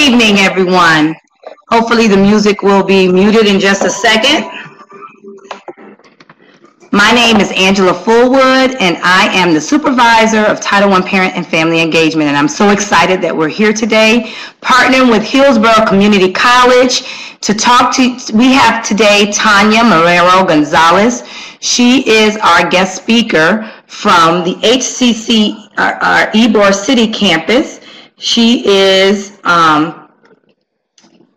evening, everyone. Hopefully the music will be muted in just a second. My name is Angela Fullwood, and I am the supervisor of Title I Parent and Family Engagement. And I'm so excited that we're here today, partnering with Hillsborough Community College to talk to. We have today Tanya Marrero Gonzalez. She is our guest speaker from the HCC, our, our Ybor City campus. She is um,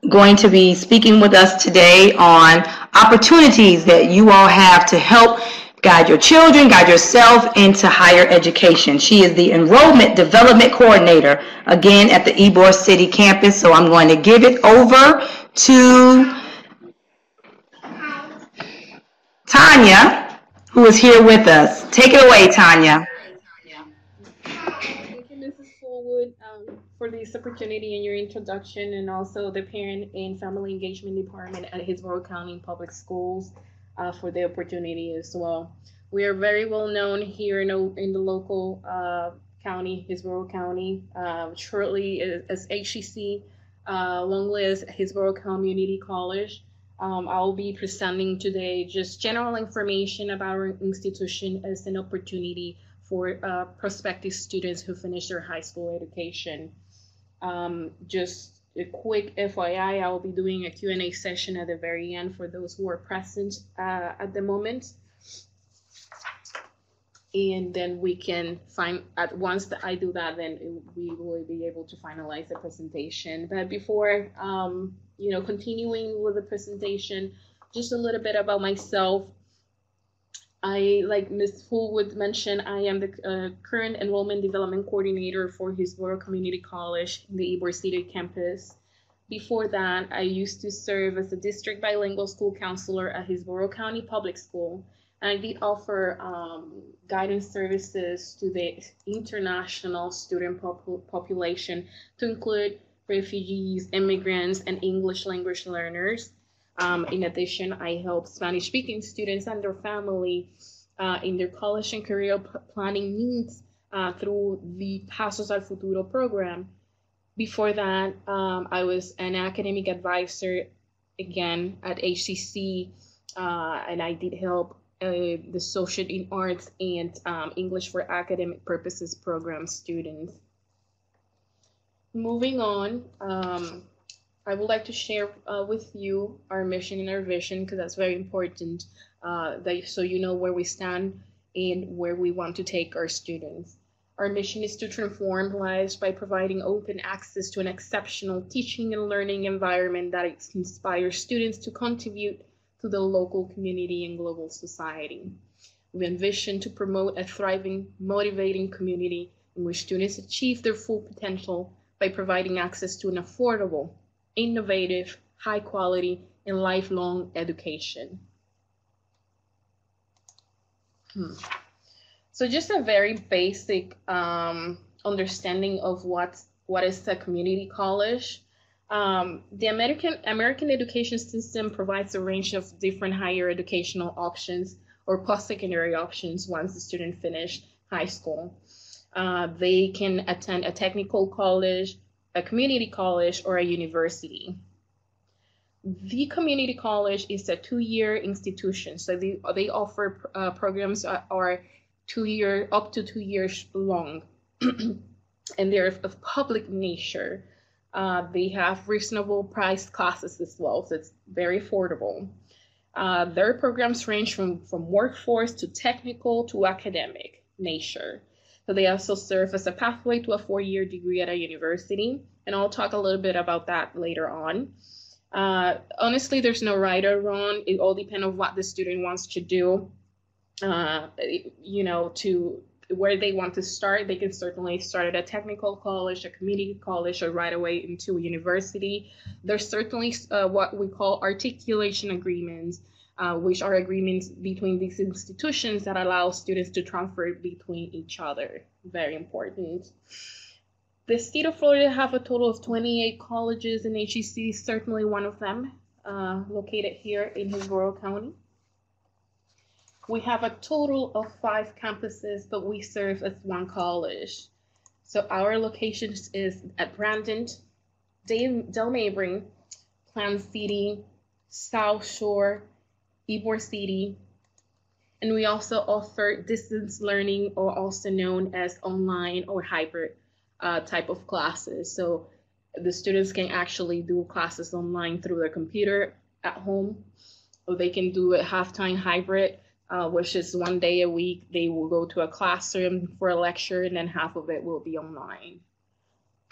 going to be speaking with us today on opportunities that you all have to help guide your children, guide yourself into higher education. She is the Enrollment Development Coordinator, again, at the Ybor City campus. So I'm going to give it over to Tanya, who is here with us. Take it away, Tanya. Thank you, Mrs. Fullwood, um, for this opportunity and your introduction, and also the Parent and Family Engagement Department at Hillsborough County Public Schools uh, for the opportunity as well. We are very well known here in, in the local uh, county, Hillsborough County, uh, shortly as HCC, uh, longly as Hillsborough Community College. Um, I'll be presenting today just general information about our institution as an opportunity for uh, prospective students who finish their high school education. Um, just a quick FYI, I'll be doing a Q&A session at the very end for those who are present uh, at the moment. And then we can find, at once that I do that, then we will be able to finalize the presentation. But before, um, you know, continuing with the presentation, just a little bit about myself. I, like Ms. Fullwood mentioned, I am the uh, current enrollment development coordinator for Hillsborough Community College in the Ybor City campus. Before that, I used to serve as a district bilingual school counselor at Hillsborough County Public School. And I did offer um, guidance services to the international student pop population to include refugees, immigrants, and English language learners. Um, in addition, I help Spanish speaking students and their family uh, in their college and career planning needs uh, through the Pasos al Futuro program. Before that, um, I was an academic advisor again at HCC, uh, and I did help uh, the social in arts and um, English for academic purposes program students. Moving on, um, I would like to share uh, with you our mission and our vision because that's very important uh, that, so you know where we stand and where we want to take our students. Our mission is to transform lives by providing open access to an exceptional teaching and learning environment that inspires students to contribute to the local community and global society. We envision to promote a thriving, motivating community in which students achieve their full potential by providing access to an affordable, innovative, high quality, and lifelong education. Hmm. So just a very basic um, understanding of what what is a community college. Um, the American American education system provides a range of different higher educational options or post-secondary options once the student finished high school. Uh, they can attend a technical college, a community college, or a university. The community college is a two-year institution, so they, they offer uh, programs uh, are two year up to two years long, and they're of public nature. Uh, they have reasonable priced classes as well, so it's very affordable. Uh, their programs range from, from workforce to technical to academic nature. So they also serve as a pathway to a four-year degree at a university, and I'll talk a little bit about that later on. Uh, honestly, there's no right or wrong. It all depends on what the student wants to do. Uh, you know, to where they want to start, they can certainly start at a technical college, a community college, or right away into a university. There's certainly uh, what we call articulation agreements uh, which are agreements between these institutions that allow students to transfer between each other. Very important. The state of Florida have a total of 28 colleges and is certainly one of them, uh, located here in Hillsborough County. We have a total of five campuses, but we serve as one college. So our locations is at Brandon, Dale Mabry, Plant City, South Shore, Ybor City, and we also offer distance learning or also known as online or hybrid uh, type of classes. So the students can actually do classes online through their computer at home, or they can do it half-time hybrid, uh, which is one day a week. They will go to a classroom for a lecture, and then half of it will be online.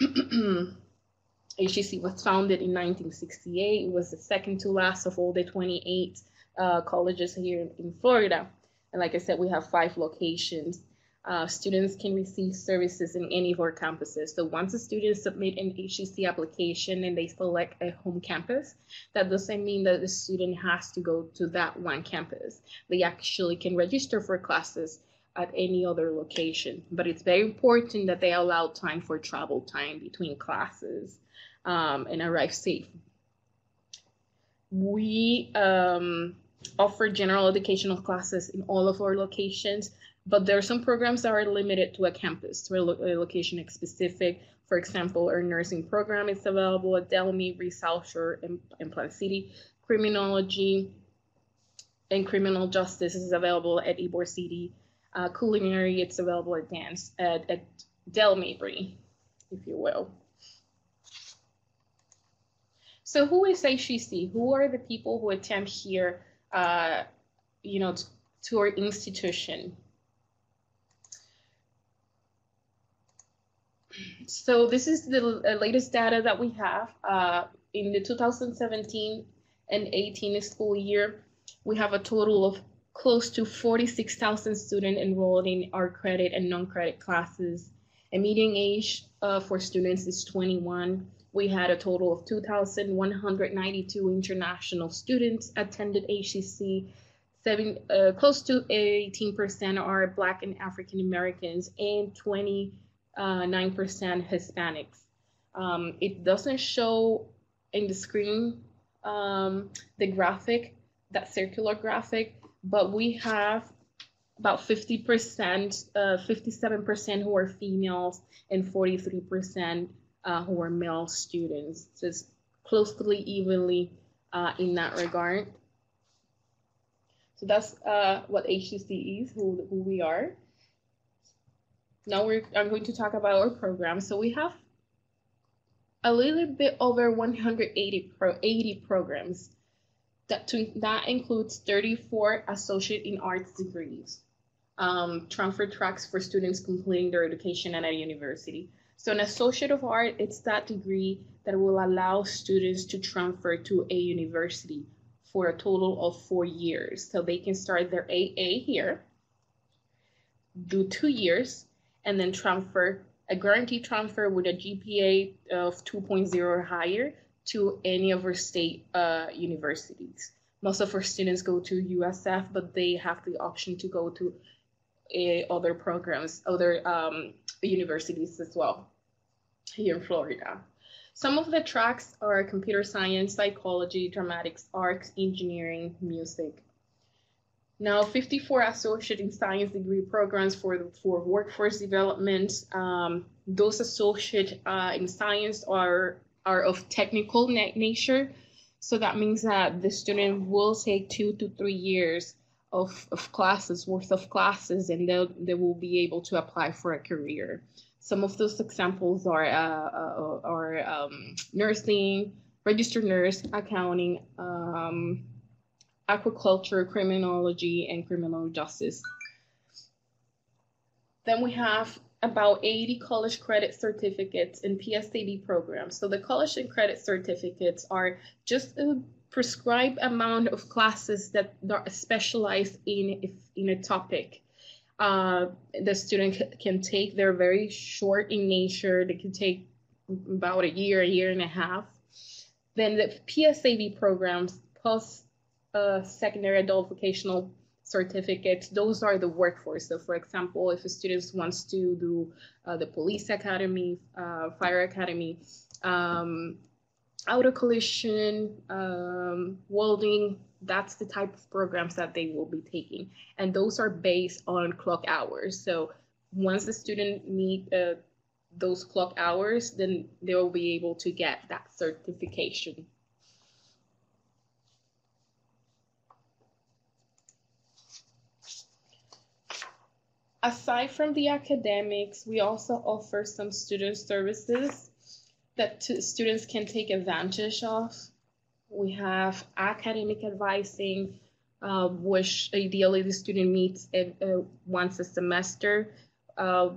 HCC was founded in 1968. It was the second to last of all the 28 uh, colleges here in Florida. And like I said, we have five locations. Uh, students can receive services in any of our campuses. So once a student submit an HCC application and they select a home campus, that doesn't mean that the student has to go to that one campus. They actually can register for classes at any other location. But it's very important that they allow time for travel time between classes um, and arrive safe. We um, offer general educational classes in all of our locations, but there are some programs that are limited to a campus, to a, lo a location specific. For example, our nursing program is available at Dale Mabry, South Shore, and, and Plant City. Criminology and criminal justice is available at Ybor City. Uh, culinary, it's available at dance at, at Dale Mabry, if you will. So who is HCC? Who are the people who attend here uh, you know, to our institution. So this is the uh, latest data that we have uh, in the 2017 and 18 school year. We have a total of close to 46,000 students enrolled in our credit and non-credit classes. A median age uh, for students is 21 we had a total of 2,192 international students attended HCC. Seven, uh, close to 18% are Black and African Americans, and 29% Hispanics. Um, it doesn't show in the screen um, the graphic, that circular graphic, but we have about 50%, uh, 57% who are females, and 43% uh, who are male students. So it's closely evenly uh, in that regard. So that's uh, what HCC is, who, who we are. Now we're, I'm going to talk about our program. So we have a little bit over 180 pro, 80 programs. That, to, that includes 34 associate in arts degrees, um, transfer tracks for students completing their education at a university. So an Associate of Art, it's that degree that will allow students to transfer to a university for a total of four years. So they can start their AA here, do two years, and then transfer a guaranteed transfer with a GPA of 2.0 or higher to any of our state uh, universities. Most of our students go to USF, but they have the option to go to uh, other programs, other um, universities as well here in Florida. Some of the tracks are computer science, psychology, dramatics, arts, engineering, music. Now, 54 associate in science degree programs for, for workforce development. Um, those associate uh, in science are, are of technical nature. So that means that the student will take two to three years of, of classes, worth of classes, and they will be able to apply for a career. Some of those examples are, uh, uh, are um, nursing, registered nurse, accounting, um, aquaculture, criminology, and criminal justice. Then we have about 80 college credit certificates and PSAV programs. So the college and credit certificates are just a prescribed amount of classes that are specialized in, in a topic uh, the student can take. They're very short in nature. They can take about a year, a year and a half. Then the PSAV programs, plus uh, secondary adult vocational certificates, those are the workforce. So for example, if a student wants to do uh, the police academy, uh, fire academy, um, auto collision, um, welding, that's the type of programs that they will be taking. And those are based on clock hours. So once the student meet uh, those clock hours, then they will be able to get that certification. Aside from the academics, we also offer some student services that students can take advantage of. We have academic advising, uh, which ideally the student meets uh, once a semester. Uh,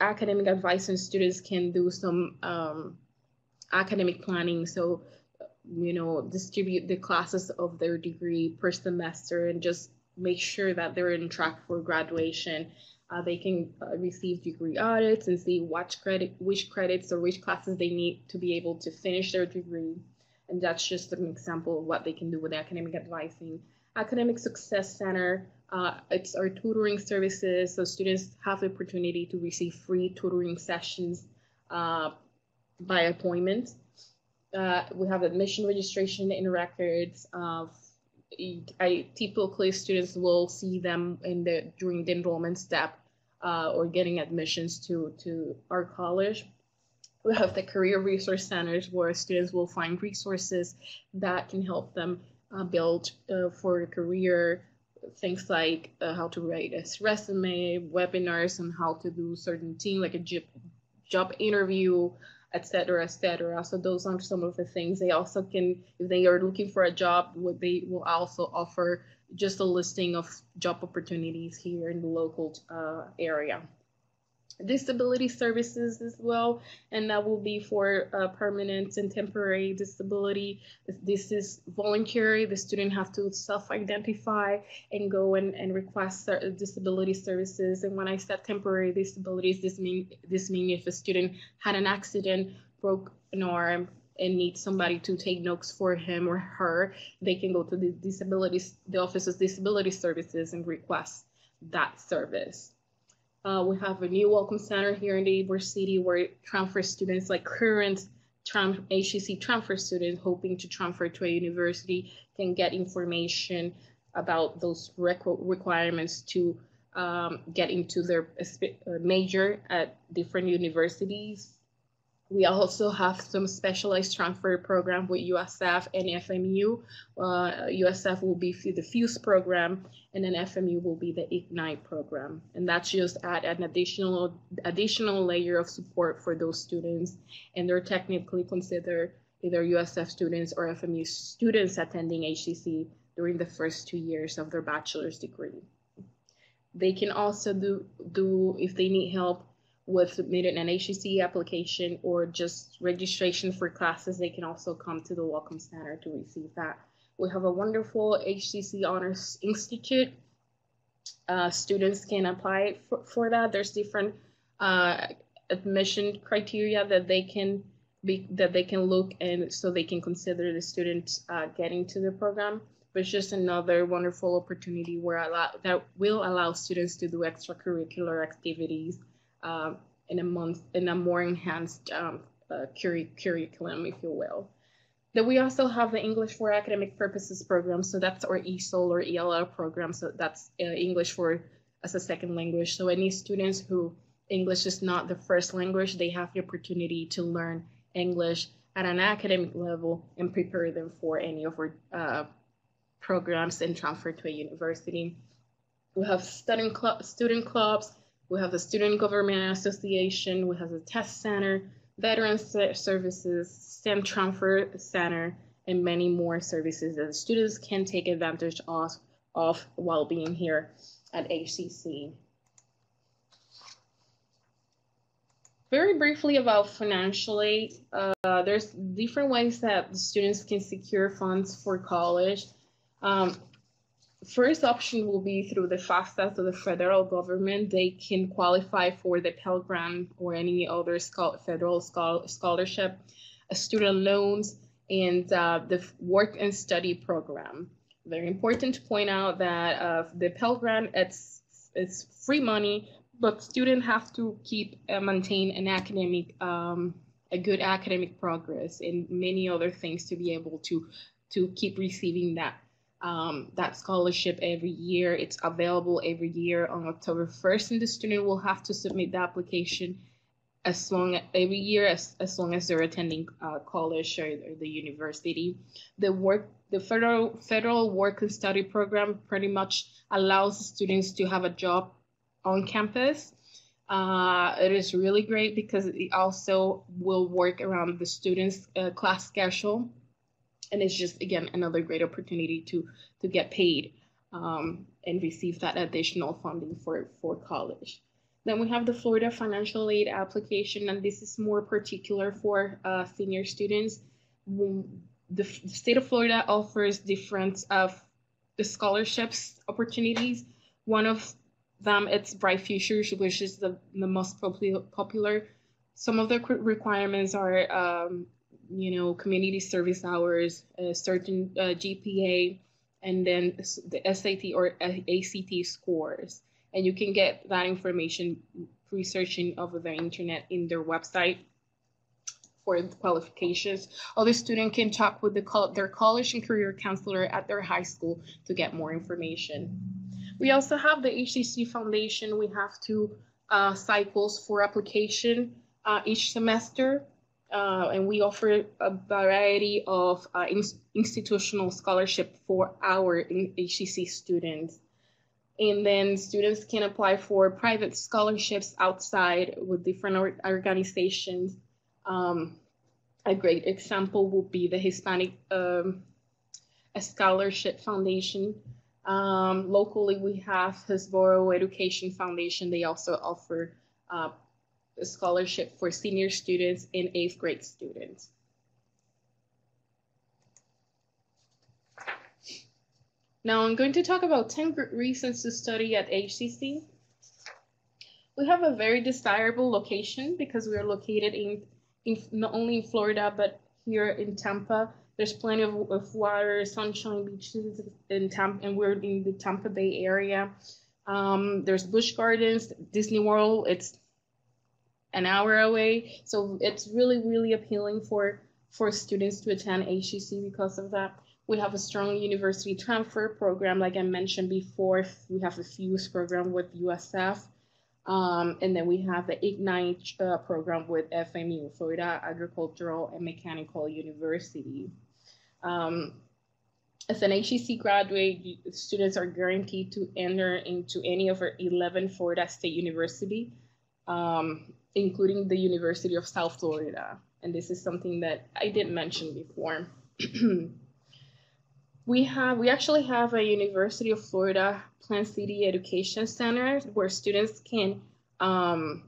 academic advising students can do some um, academic planning. So, you know, distribute the classes of their degree per semester and just make sure that they're in track for graduation. Uh, they can uh, receive degree audits and see which credit, which credits or which classes they need to be able to finish their degree. And that's just an example of what they can do with academic advising. Academic Success Center, uh, it's our tutoring services, so students have the opportunity to receive free tutoring sessions uh, by appointment. Uh, we have admission registration in records of I typically students will see them in the during the enrollment step uh, or getting admissions to to our college. We have the career resource centers where students will find resources that can help them uh, build uh, for a career. Things like uh, how to write a resume, webinars on how to do certain things like a job, job interview, etc., etc. So those are some of the things. They also can, if they are looking for a job, what they will also offer just a listing of job opportunities here in the local uh, area disability services as well, and that will be for uh, permanent and temporary disability. This is voluntary. The student have to self-identify and go and, and request disability services. And when I said temporary disabilities, this mean this mean if a student had an accident, broke an arm, and needs somebody to take notes for him or her, they can go to the disabilities, the Office of Disability Services and request that service. Uh, we have a new welcome center here in the Ybor City where transfer students, like current tram- HCC transfer students hoping to transfer to a university, can get information about those requirements to um, get into their uh, major at different universities we also have some specialized transfer program with USF and FAMU. Uh, USF will be the FUSE program, and then FAMU will be the Ignite program. And that's just add an additional additional layer of support for those students, and they're technically considered either USF students or FAMU students attending HCC during the first two years of their bachelor's degree. They can also do, do if they need help with submitting an HCC application or just registration for classes, they can also come to the Welcome Center to receive that. We have a wonderful HCC Honors Institute. Uh, students can apply for, for that. There's different uh, admission criteria that they can be that they can look and so they can consider the student uh, getting to the program. But it's just another wonderful opportunity where allow, that will allow students to do extracurricular activities um, in a month in a more enhanced um, uh, curriculum, if you will. Then we also have the English for Academic Purposes program. So that's our ESOL or ELL program. So that's uh, English for as a second language. So any students who English is not the first language, they have the opportunity to learn English at an academic level and prepare them for any of our uh, programs and transfer to a university. We have student, student clubs, we have the Student Government Association, we have the Test Center, Veterans Services, STEM Transfer Center, and many more services that students can take advantage of, of while being here at HCC. Very briefly about financial aid, uh, there's different ways that students can secure funds for college. Um, first option will be through the FAFSA, so the federal government. They can qualify for the Pell Grant or any other federal scholarship, uh, student loans, and uh, the work and study program. Very important to point out that uh, the Pell Grant, it's, it's free money, but students have to keep uh, maintain an academic, um, a good academic progress and many other things to be able to, to keep receiving that um, that scholarship every year. It's available every year on October 1st, and the student will have to submit the application as long every year as, as long as they're attending uh, college or, or the university. The work the federal federal work and study program pretty much allows students to have a job on campus. Uh, it is really great because it also will work around the students' uh, class schedule, and it's just again another great opportunity to to get paid um, and receive that additional funding for for college. Then we have the Florida Financial Aid application, and this is more particular for uh, senior students. The, the, state of Florida offers different of the scholarships opportunities. One of them it's Bright Futures, which is the, the most popular. Some of the requirements are, um, you know, community service hours, a certain uh, GPA, and then the SAT or ACT scores and you can get that information researching over the internet in their website for the qualifications. Other student can talk with the, their college and career counselor at their high school to get more information. We also have the HCC Foundation. We have two uh, cycles for application uh, each semester. Uh, and we offer a variety of uh, in institutional scholarship for our HCC students and then students can apply for private scholarships outside with different organizations. Um, a great example would be the Hispanic um, Scholarship Foundation. Um, locally, we have Hillsborough Education Foundation. They also offer uh, a scholarship for senior students and eighth grade students. Now I'm going to talk about 10 reasons to study at HCC. We have a very desirable location because we are located in, in not only in Florida, but here in Tampa. There's plenty of, of water, sunshine, beaches in Tampa, and we're in the Tampa Bay area. Um, there's Busch Gardens, Disney World. It's an hour away, so it's really, really appealing for for students to attend HCC because of that. We have a strong university transfer program, like I mentioned before. We have a FUSE program with USF. Um, and then we have the Ignite uh, program with FAMU, Florida Agricultural and Mechanical University. Um, as an HCC graduate, students are guaranteed to enter into any of our 11 Florida State University, um, including the University of South Florida. And this is something that I didn't mention before. we have we actually have a University of Florida Plant City Education Center where students can um,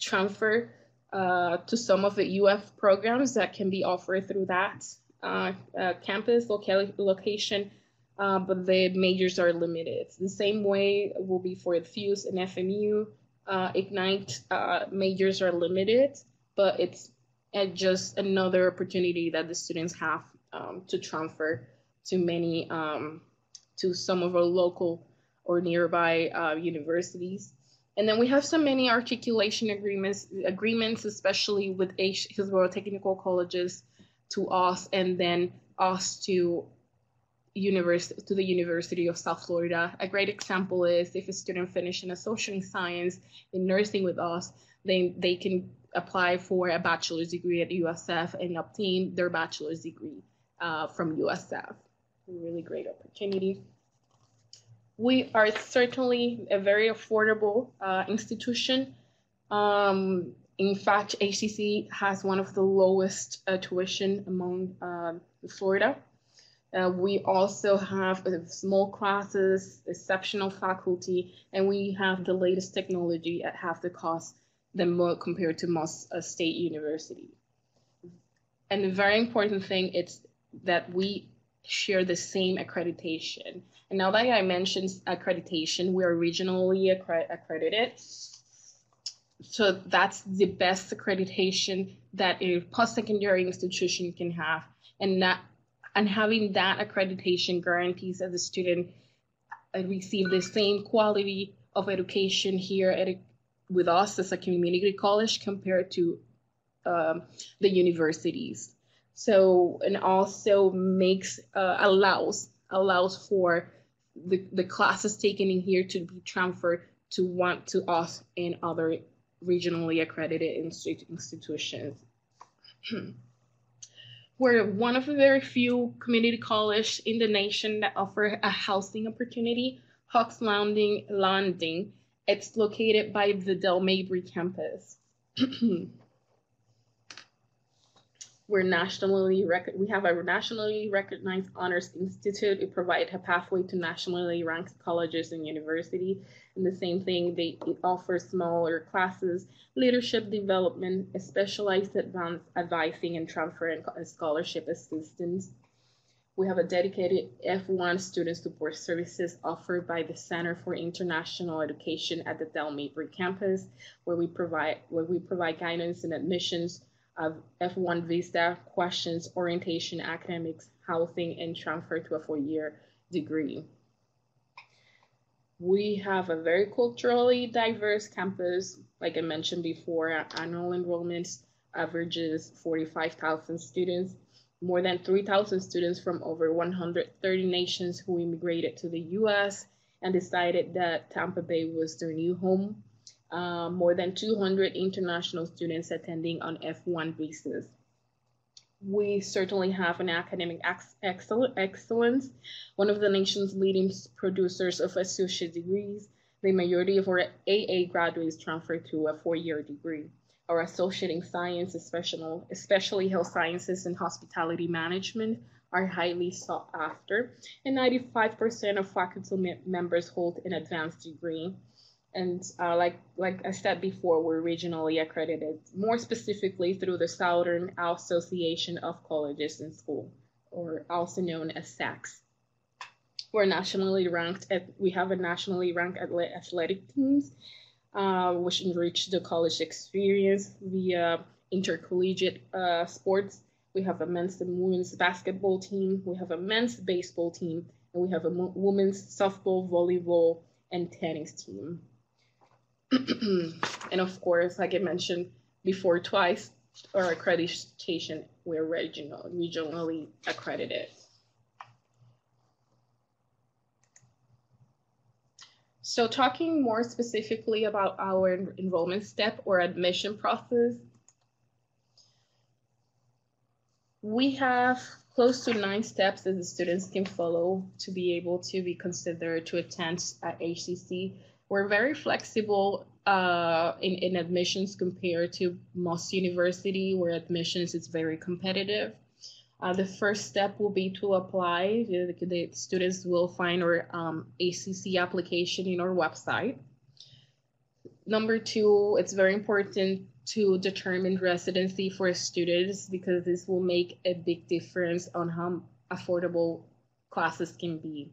transfer uh, to some of the UF programs that can be offered through that uh, uh, campus loca- location, uh, but the majors are limited. The same way will be for FUSE and FAMU. Uh, Ignite uh, majors are limited, but it's just another opportunity that the students have um, to transfer to many, um, to some of our local or nearby uh, universities. And then we have so many articulation agreements, agreements, especially with H- Hillsborough Technical Colleges to us, and then us to university to the University of South Florida. A great example is if a student finishes associate in science in nursing with us, then they can apply for a bachelor's degree at USF and obtain their bachelor's degree uh, from USF really great opportunity. We are certainly a very affordable uh, institution. Um, in fact, HCC has one of the lowest uh, tuition among uh, Florida. Uh, we also have uh, small classes, exceptional faculty, and we have the latest technology at half the cost than more compared to most uh, state university. And the very important thing is that we share the same accreditation. And now that I mentioned accreditation, we are regionally accredited. So that's the best accreditation that a post-secondary institution can have. And that and having that accreditation guarantees that the student uh, receive the same quality of education here at with us as a community college compared to um, the universities. So and also makes uh, allows allows for the, the classes taken in here to be transferred to one to us in other regionally accredited institutions. We're one of the very few community college in the nation that offer a housing opportunity, Hawks Landing. Landing. It's located by the Dale Mabry campus. We're nationally rec- we have a nationally recognized honors institute. It provides a pathway to nationally ranked colleges and universities. And the same thing, they it offers smaller classes, leadership development, specialized advanced advising and transfer and scholarship assistance. We have a dedicated F1 student support services offered by the Center for International Education at the Dale Mabry campus, where we provide where we provide guidance and admissions of F1 visa, questions, orientation, academics, housing, and transfer to a four-year degree. We have a very culturally diverse campus. Like I mentioned before, annual enrollments averages 45,000 students, more than 3,000 students from over 130 nations who immigrated to the US and decided that Tampa Bay was their new home uh, more than 200 international students attending on F1 visas. We certainly have an academic ex excellence, one of the nation's leading producers of associate degrees. The majority of our AA graduates transfer to a four-year degree. Our associate in science, especially health sciences and hospitality management, are highly sought after, and 95% of faculty members hold an advanced degree and uh, like like I said before, we're regionally accredited, more specifically through the Southern Association of Colleges and Schools, or also known as SACS. We're nationally ranked. At, we have a nationally ranked athletic teams, uh, which enrich the college experience via intercollegiate uh, sports. We have a men's and women's basketball team. We have a men's baseball team, and we have a women's softball, volleyball, and tennis team. And of course, like I mentioned before, twice our accreditation, we're regional, regionally accredited. So talking more specifically about our enrollment step or admission process, we have close to nine steps that the students can follow to be able to be considered to attend at HCC we're very flexible uh, in, in admissions compared to most university where admissions is very competitive. Uh, the first step will be to apply. The, the students will find our um, HCC application in our website. Number two, it's very important to determine residency for students because this will make a big difference on how affordable classes can be.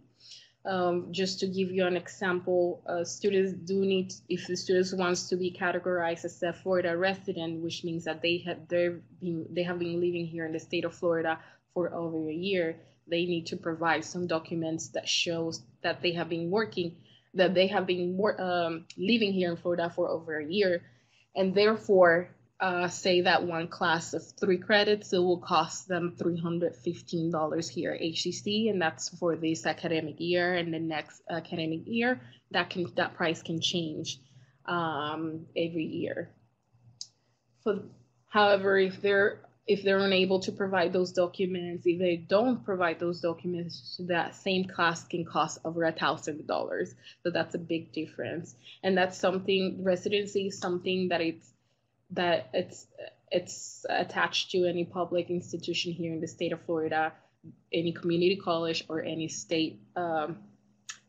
Um, just to give you an example, uh, students do need, if the students wants to be categorized as a Florida resident, which means that they have been they have been living here in the state of Florida for over a year, they need to provide some documents that shows that they have been working, that they have been um, living here in Florida for over a year, and therefore uh, say that one class of three credits, it will cost them $315 here at HCC, and that's for this academic year. And the next academic year, that can that price can change um, every year. For, however, if they're if they're unable to provide those documents, if they don't provide those documents, that same class can cost over a thousand dollars. So that's a big difference, and that's something residency is something that it's that it's it's attached to any public institution here in the state of Florida, any community college or any state um,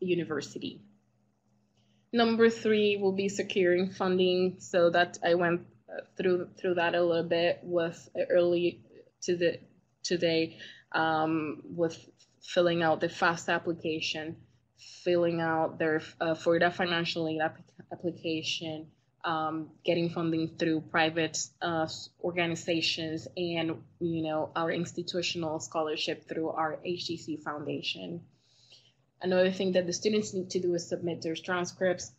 university. Number three will be securing funding. So that I went uh, through through that a little bit with early to the today um, with filling out the FAFSA application, filling out their uh, Florida financial aid application, um, getting funding through private uh, organizations and you know our institutional scholarship through our HCC Foundation. Another thing that the students need to do is submit their transcripts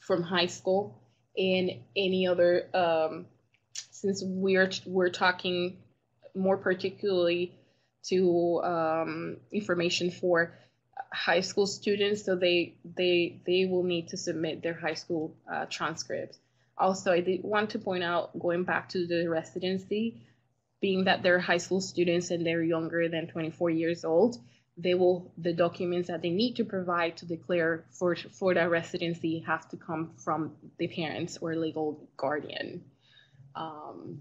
from high school and any other um, since we're we're talking more particularly to um, information for high school students, so they they they will need to submit their high school uh, transcripts. Also, I did want to point out, going back to the residency, being that they're high school students and they're younger than 24 years old, they will the documents that they need to provide to declare for for that residency have to come from the parents or legal guardian. Um,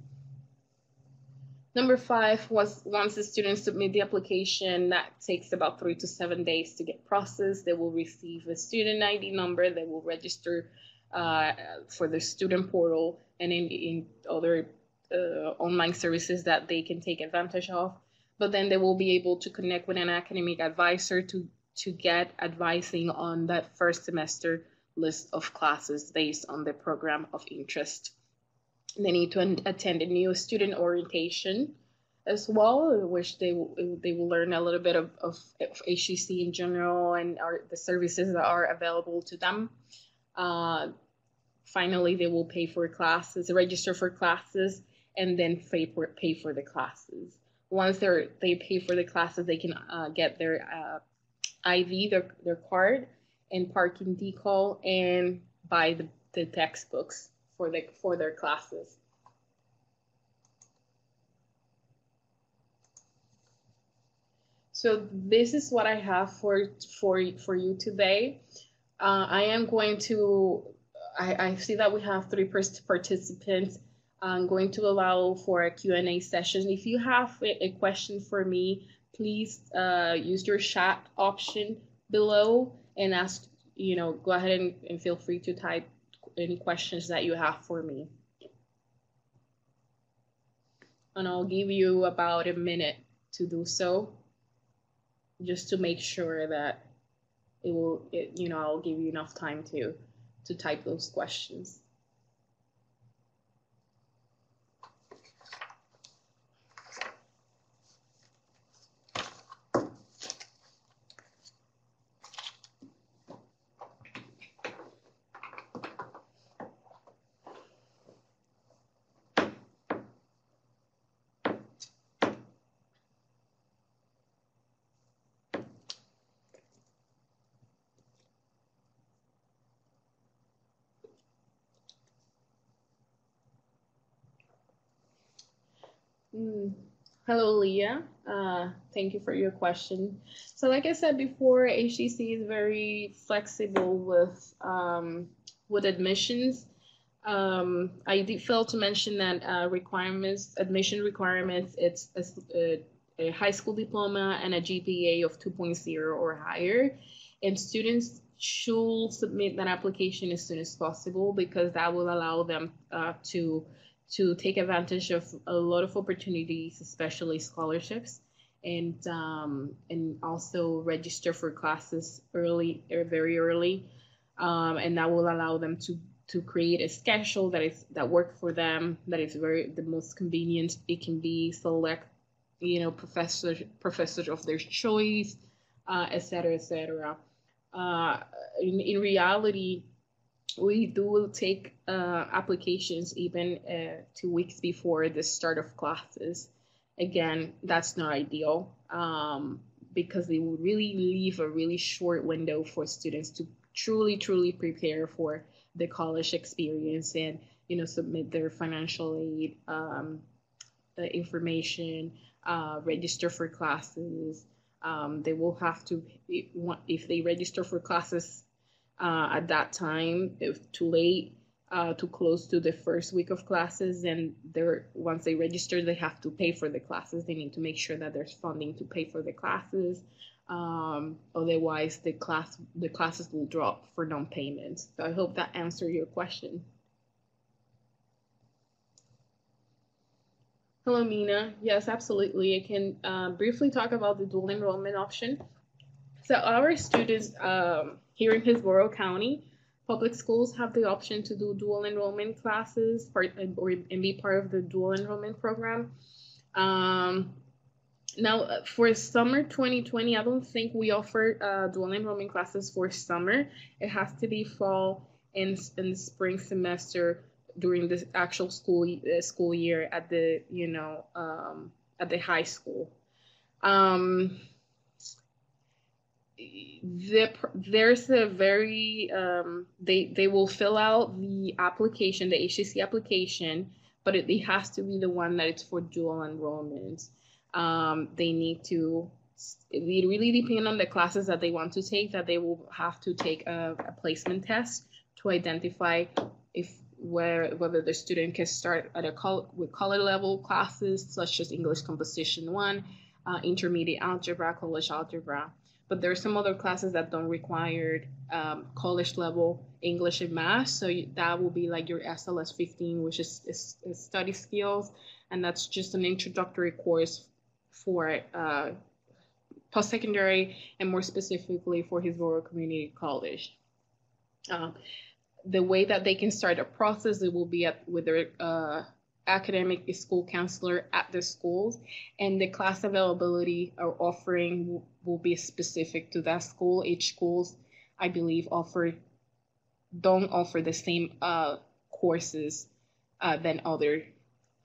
number five was once the students submit the application, that takes about three to seven days to get processed. They will receive a student ID number. They will register uh, for the student portal and in, in other uh, online services that they can take advantage of. But then they will be able to connect with an academic advisor to to get advising on that first semester list of classes based on the program of interest. They need to attend a new student orientation as well, which they they will learn a little bit of, of, HCC in general and are the services that are available to them. Uh, finally, they will pay for classes, register for classes, and then pay for pay for the classes. Once they're they pay for the classes, they can uh, get their uh, IV, their their card, and parking decal, and buy the, the textbooks for the for their classes. So this is what I have for for for you today. Uh, I am going to. I, I see that we have three participants. I'm going to allow for a Q&A session. If you have a, a question for me, please uh, use your chat option below and ask, you know, go ahead and, and feel free to type any questions that you have for me. And I'll give you about a minute to do so, just to make sure that it will, it, you know, I'll give you enough time to, to type those questions. Mm. Hello, Leah. Uh, thank you for your question. So, like I said before, HCC is very flexible with um, with admissions. Um, I did fail to mention that uh, requirements, admission requirements, it's a, a, high school diploma and a GPA of 2.0 or higher. And students should submit that application as soon as possible because that will allow them uh, to to take advantage of a lot of opportunities, especially scholarships, and um, and also register for classes early or very early, um, and that will allow them to to create a schedule that is that work for them that is very the most convenient. It can be select, you know, professor professors of their choice, uh, et cetera, et cetera. Uh, in, in reality, we do take uh, applications even uh, two weeks before the start of classes. Again, that's not ideal um, because they would really leave a really short window for students to truly, truly prepare for the college experience and you know submit their financial aid um, information, uh, register for classes. Um, they will have to if they register for classes uh, at that time, if too late, uh, too close to the first week of classes, and they're once they register, they have to pay for the classes. They need to make sure that there's funding to pay for the classes. Um, otherwise, the class the classes will drop for non-payment. So I hope that answered your question. Hello, Mina. Yes, absolutely. I can uh, briefly talk about the dual enrollment option. So our students. Um, here in Hillsborough County, public schools have the option to do dual enrollment classes or, or and be part of the dual enrollment program. Um, now, uh, for summer 2020, I don't think we offer uh, dual enrollment classes for summer. It has to be fall and, and spring semester during the actual school uh, school year at the you know um, at the high school. Um, there's a very um, they they will fill out the application, the HCC application, but it, it has to be the one that it's for dual enrollment. Um, they need to it really depend on the classes that they want to take that they will have to take a, a placement test to identify if where whether the student can start at a col- with college level classes such as English Composition One, uh, Intermediate Algebra, College Algebra. But there are some other classes that don't require um, college level English and Math. So you, that will be like your SLS 15, which is, is, is, study skills, and that's just an introductory course for uh, post-secondary and more specifically for Hillsborough Community College. Uh, the way that they can start a process, it will be at with their uh, academic school counselor at the schools, and the class availability or offering will, will be specific to that school. Each schools, I believe, offer don't offer the same uh, courses uh, than other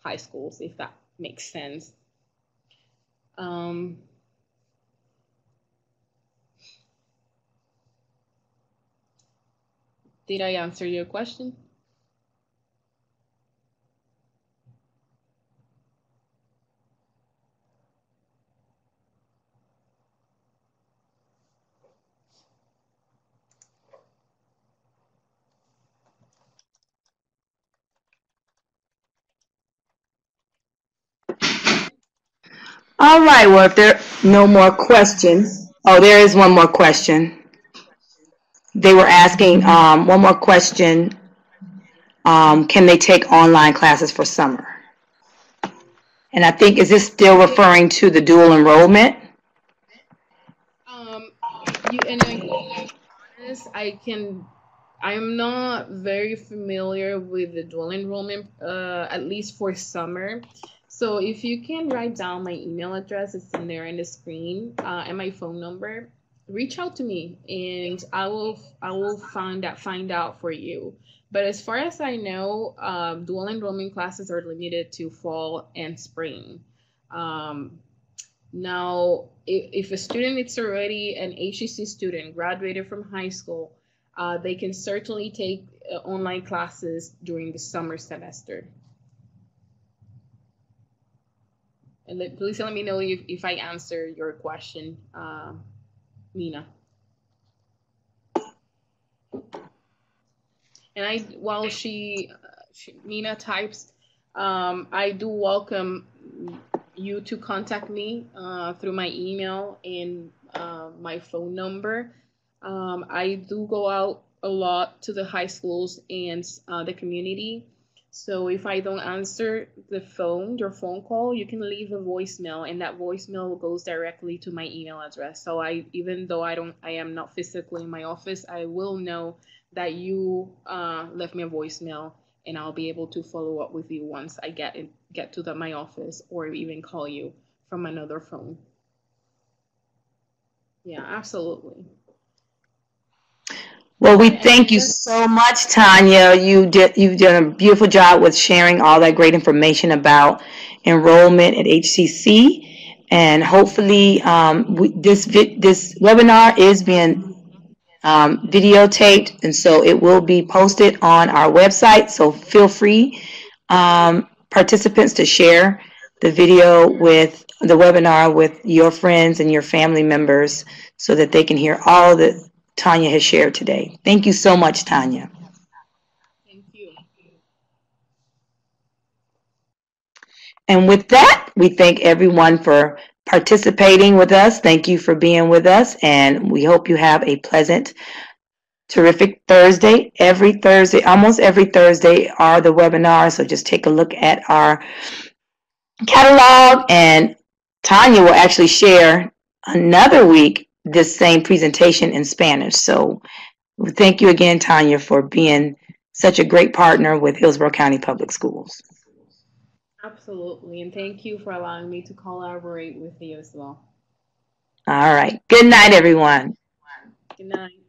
high schools, if that makes sense. Um, Did I answer your question? All right, well, if there are no more questions, oh, there is one more question they were asking um, one more question. Um, can they take online classes for summer? And I think, is this still referring to the dual enrollment? Um, you, and I, honest, I can, I'm not very familiar with the dual enrollment, uh, at least for summer. So if you can write down my email address, it's in there in the screen, uh, and my phone number reach out to me and I will I will find out find out for you. But as far as I know, um, dual enrollment classes are limited to fall and spring. Um, now, if, if a student is already an HCC student, graduated from high school, uh, they can certainly take uh, online classes during the summer semester. And let, please let me know if, if I answer your question. Uh, Mina. And I, while she, she Mina types, um, I do welcome you to contact me uh, through my email and uh, my phone number. Um, I do go out a lot to the high schools and uh, the community so if I don't answer the phone, your phone call, you can leave a voicemail and that voicemail goes directly to my email address. So I even though I don't I am not physically in my office, I will know that you uh, left me a voicemail and I'll be able to follow up with you once I get in, get to the, my office or even call you from another phone. Yeah, absolutely. Well, we thank you so much, Tanya. You did you've done a beautiful job with sharing all that great information about enrollment at HCC, and hopefully um, we, this this webinar is being um, videotaped, and so it will be posted on our website. So feel free, um, participants, to share the video with the webinar with your friends and your family members so that they can hear all the Tanya has shared today. Thank you so much, Tanya. Thank you. And with that, we thank everyone for participating with us. Thank you for being with us, and we hope you have a pleasant, terrific Thursday. Every Thursday, almost every Thursday, are the webinars. So just take a look at our catalog, and Tanya will actually share another week this same presentation in Spanish. So thank you again, Tanya, for being such a great partner with Hillsborough County Public Schools. Absolutely. And thank you for allowing me to collaborate with you as well. All right. Good night, everyone. Good night.